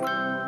you